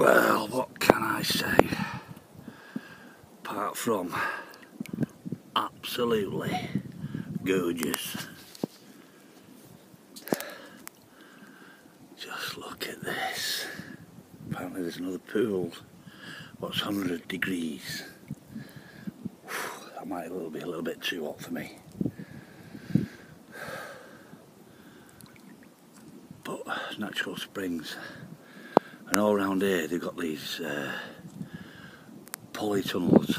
Well, what can I say? Apart from absolutely gorgeous. Just look at this. Apparently there's another pool. What's 100 degrees? That might be a little bit too hot for me. But natural springs. And all around here they've got these uh, polytunnels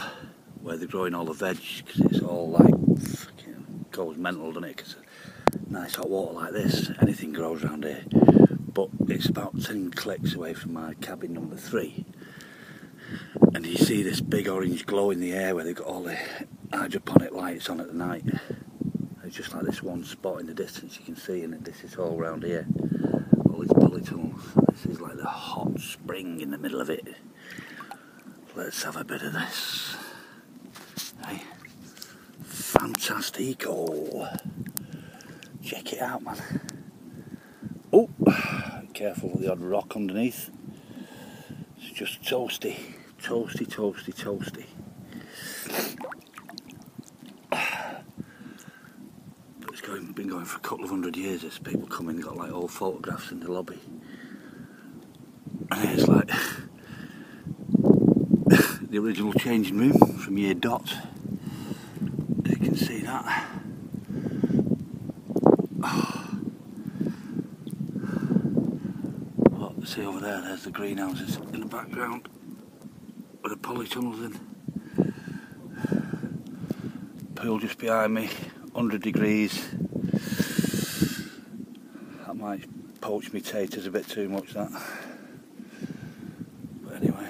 where they're growing all the veg because it's all like fucking goes mental, doesn't it? Because nice hot water like this, anything grows around here. But it's about 10 clicks away from my cabin number three. And you see this big orange glow in the air where they've got all the hydroponic lights on at the night. It's just like this one spot in the distance you can see, and this is all around here. These. This is like the hot spring in the middle of it. Let's have a bit of this. Hey, fantastico. Oh. Check it out, man. Oh, careful with the odd rock underneath. It's just toasty, toasty, toasty, toasty. But it's going, been going for a couple of hundred years. There's people coming, in, got like old photographs in the lobby. And it's like the original changing room from year dot. You can see that. see over there, there's the greenhouses in the background with the polytunnels in. Pool just behind me, 100 degrees. That might poach me taters a bit too much, that. But anyway,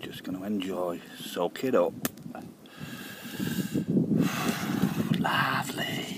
just going to enjoy, soak it up. Lovely.